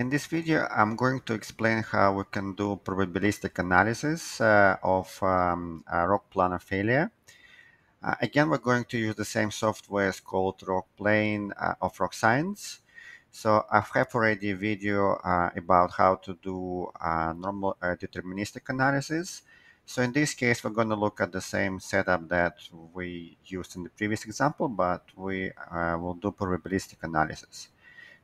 In this video, I'm going to explain how we can do probabilistic analysis uh, of um, rock planar failure. Uh, again, we're going to use the same software called RocPlane uh, of RocScience. So I have already a video uh, about how to do uh, normal uh, deterministic analysis. So in this case, we're going to look at the same setup that we used in the previous example, but we will do probabilistic analysis.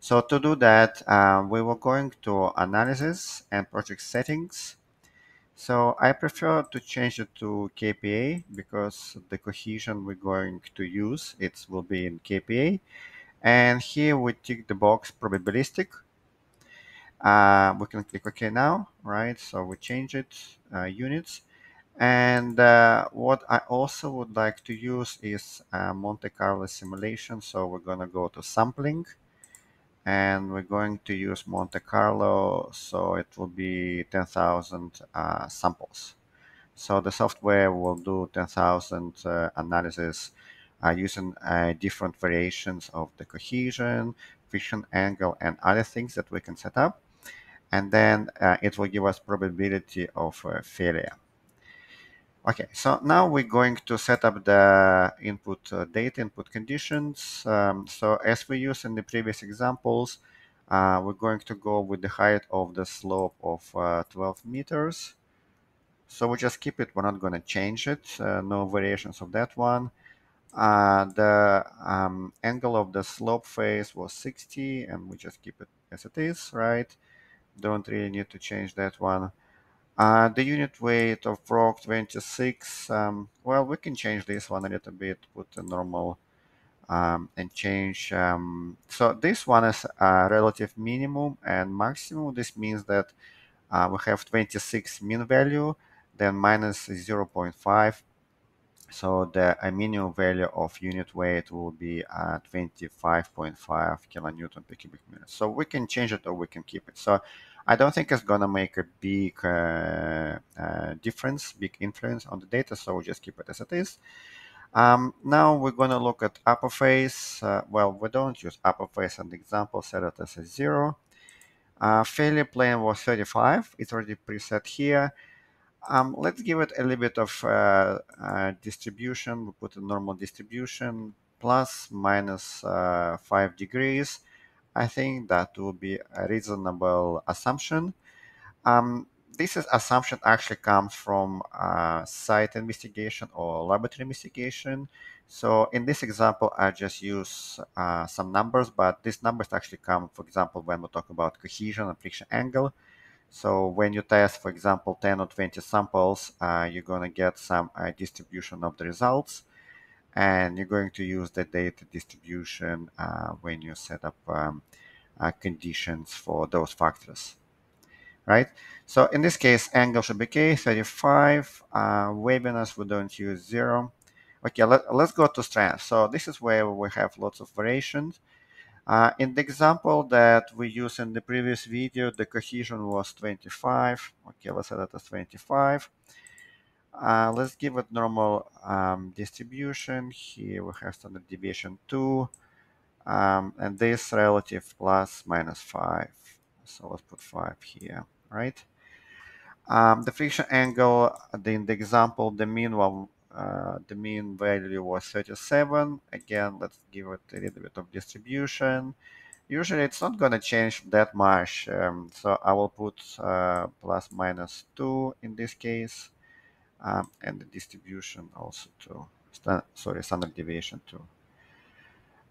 So to do that, uh, we were going to analysis and project settings. So I prefer to change it to KPA because the cohesion we're going to use, it will be in KPA. And here we tick the box probabilistic. Uh, we can click OK now, right? So we change it, uh, units. And uh, what I also would like to use is Monte Carlo simulation. So we're going to go to sampling and we're going to use Monte Carlo, so it will be 10,000 uh, samples. So the software will do 10,000 uh, analysis uh, using uh, different variations of the cohesion, friction angle, and other things that we can set up. And then uh, it will give us probability of uh, failure. Okay, so now we're going to set up the input uh, data, input conditions. Um, so as we used in the previous examples, uh, we're going to go with the height of the slope of uh, 12 meters. So we just keep it, we're not going to change it, uh, no variations of that one. Uh, the um, angle of the slope face was 60 and we just keep it as it is, right? Don't really need to change that one. Uh, the unit weight of rock 26, um, well, we can change this one a little bit, put a normal um, and change. Um, so this one is a relative minimum and maximum. This means that uh, we have 26 mean value, then minus 0.5. So the minimum value of unit weight will be uh, 25.5 kilonewton per cubic meter. So we can change it or we can keep it. So I don't think it's gonna make a big uh, uh, difference, big influence on the data, so we'll just keep it as it is. Um, now we're gonna look at upper face. Uh, well, we don't use upper face an example, set it as a zero. Uh, failure plane was 35, it's already preset here. Um, let's give it a little bit of uh, uh, distribution. We put a normal distribution, plus minus 5 degrees. I think that would be a reasonable assumption. Um, this is assumption actually comes from uh, site investigation or laboratory investigation. So in this example, I just use uh, some numbers, but these numbers actually come, for example, when we talk about cohesion and friction angle. So when you test, for example, 10 or 20 samples, uh, you're going to get some uh, distribution of the results and you're going to use the data distribution uh, when you set up um, uh, conditions for those factors right? So in this case angle should be k 35 uh, waviness we don't use zero. Okay let, us go to strength so this is where we have lots of variations. Uh, in the example that we used in the previous video the cohesion was 25 okay let's set it as 25 uh, let's give it normal um, distribution. Here we have standard deviation 2. Um, and this relative plus minus 5. So let's put 5 here, right? Um, the friction angle, in the example, the mean one, uh, the mean value was 37. Again, let's give it a little bit of distribution. Usually it's not going to change that much. Um, so I will put uh, plus minus 2 in this case um, and the distribution also to sorry standard deviation too.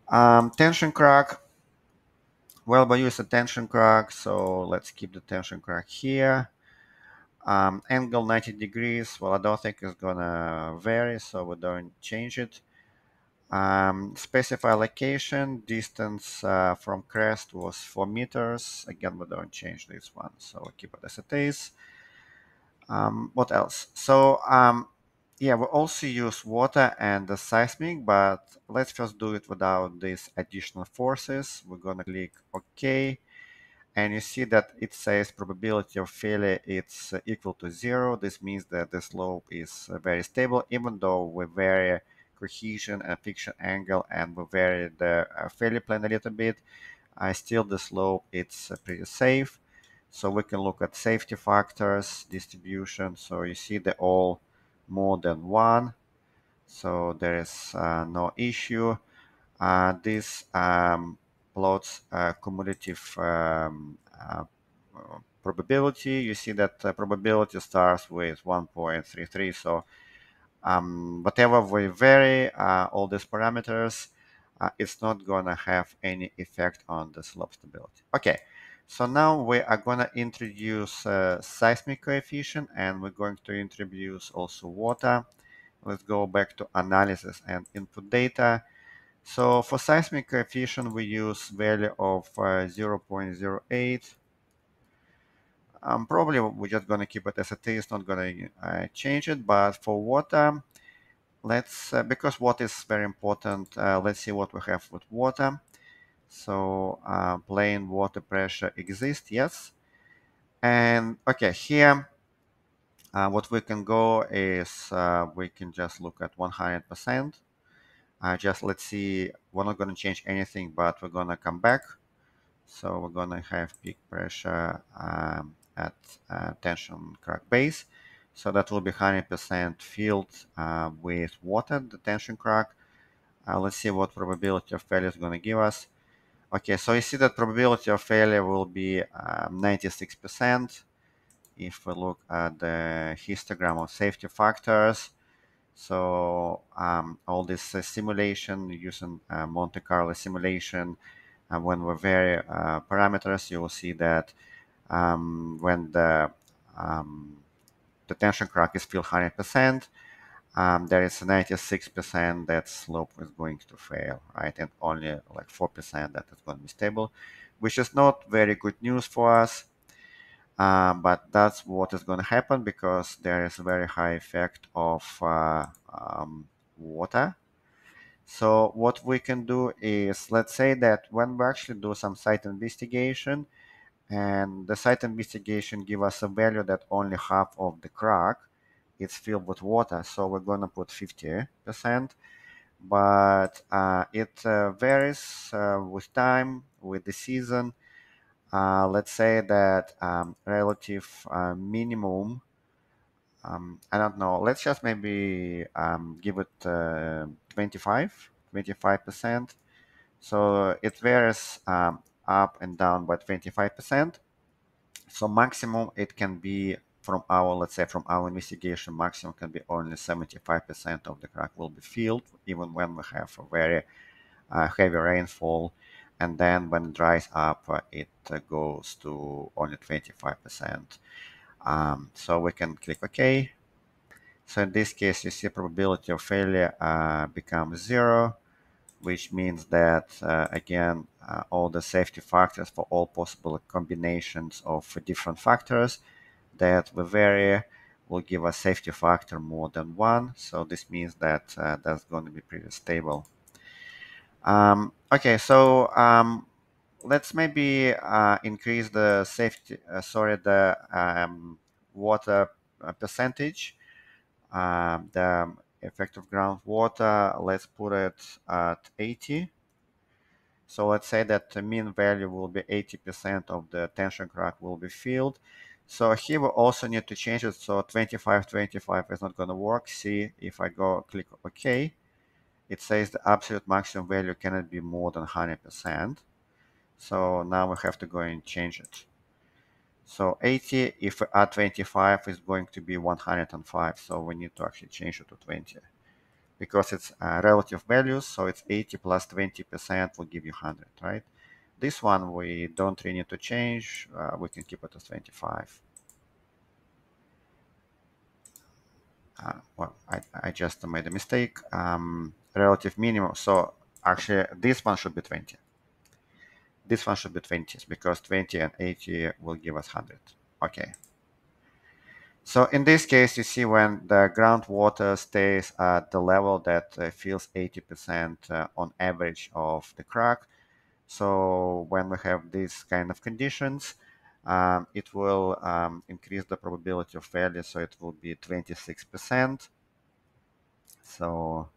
Um, tension crack. Well, we use a tension crack, so let's keep the tension crack here. Um, angle 90 degrees. Well, I don't think it's gonna vary, so we don't change it. Um, specify location. Distance uh, from crest was 4 meters. Again, we don't change this one, so keep it as it is. Um, what else? So um, yeah, we also use water and the seismic, but let's first do it without these additional forces. We're gonna click OK. And you see that it says probability of failure it's equal to zero. This means that the slope is very stable, even though we vary cohesion and friction angle and we vary the uh, failure plane a little bit. I still the slope it's uh, pretty safe. So we can look at safety factors, distribution. So you see they're all more than one. So there is uh, no issue. Uh, this um, plots cumulative um, uh, probability. You see that probability starts with 1.33. So um, whatever we vary uh, all these parameters, uh, it's not going to have any effect on the slope stability. Okay, so now we are going to introduce uh, seismic coefficient and we're going to introduce also water. Let's go back to analysis and input data. So for seismic coefficient, we use value of uh, 0.08. Um, probably we're just going to keep it as it is, not going to uh, change it. But for water, let's, uh, because water is very important, uh, let's see what we have with water. So uh, plane water pressure exists, yes. And okay, here, uh, what we can go is uh, we can just look at 100%. Uh, just let's see, we're not going to change anything, but we're going to come back. So we're going to have peak pressure um, at uh, tension crack base. So that will be 100% filled uh, with water, the tension crack. Uh, let's see what probability of failure is going to give us. Okay, so you see that probability of failure will be 96%. Um, if we look at the histogram of safety factors, so um, all this uh, simulation using uh, Monte Carlo simulation, uh, when we vary uh, parameters, you will see that um, when the um, the tension crack is still 100%, um, there is 96% that slope is going to fail, right? And only like 4% that is going to be stable, which is not very good news for us. Um, but that's what is going to happen because there is a very high effect of uh, um, water. So what we can do is, let's say that when we actually do some site investigation, and the site investigation give us a value that only half of the crack it's filled with water so we're gonna put 50 percent but uh, it uh, varies uh, with time with the season uh, let's say that um, relative uh, minimum um, I don't know let's just maybe um, give it uh, 25 25 percent so it varies um, up and down by 25%. So maximum it can be from our, let's say from our investigation, maximum can be only 75% of the crack will be filled, even when we have a very uh, heavy rainfall. And then when it dries up, uh, it uh, goes to only 25%. Um, so we can click OK. So in this case, you see probability of failure uh, becomes zero which means that, uh, again, all the safety factors for all possible combinations of different factors that vary will give a safety factor more than one. So this means that uh, that's going to be pretty stable. Um, okay, so um, let's maybe uh, increase the safety, uh, sorry, the um, water uh, percentage. Um, the effective groundwater, let's put it at 80. So let's say that the mean value will be 80% of the tension crack will be filled. So here we also need to change it. So 25, 25 is not going to work. See if I go click OK, it says the absolute maximum value cannot be more than 100%. So now we have to go and change it. So 80, if we add 25, is going to be 105. So we need to actually change it to 20 because it's uh, relative values. So it's 80 plus 20% will give you 100, right? This one we don't really need to change. Uh, we can keep it as 25. Uh, well, I, I just made a mistake. Um, relative minimum. So actually, this one should be 20 this one should be 20 because 20 and 80 will give us 100. Okay. So in this case, you see when the groundwater stays at the level that uh, fills 80% uh, on average of the crack. So when we have these kind of conditions, um, it will um, increase the probability of failure. So it will be 26%. So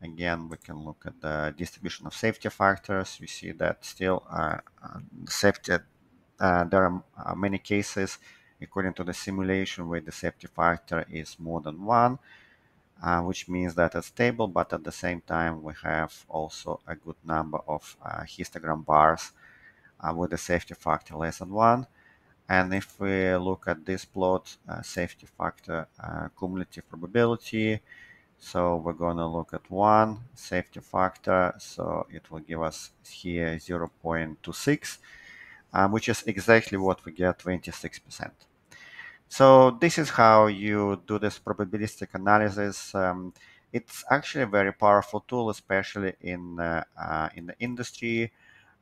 again, we can look at the distribution of safety factors. We see that still uh, uh safety, uh, there are uh, many cases according to the simulation where the safety factor is more than one, uh, which means that it's stable, but at the same time, we have also a good number of histogram bars with the safety factor less than one. And if we look at this plot, uh, safety factor uh, cumulative probability, so we're going to look at one safety factor. So it will give us here 0.26, um, which is exactly what we get 26%. So this is how you do this probabilistic analysis. Um, it's actually a very powerful tool, especially in, uh, uh, in the industry.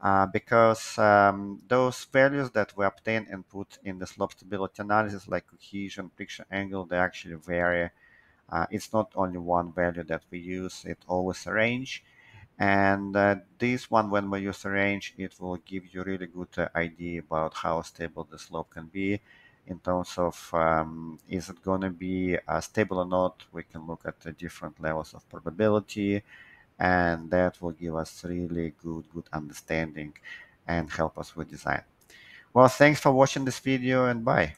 Uh, because um, those values that we obtain and put in the slope stability analysis, like cohesion, friction angle, they actually vary. Uh, it's not only one value that we use, it always a range. And uh, this one, when we use a range, it will give you really good uh, idea about how stable the slope can be in terms of um, is it going to be uh, stable or not. We can look at the different levels of probability and that will give us really good good understanding and help us with design well thanks for watching this video and bye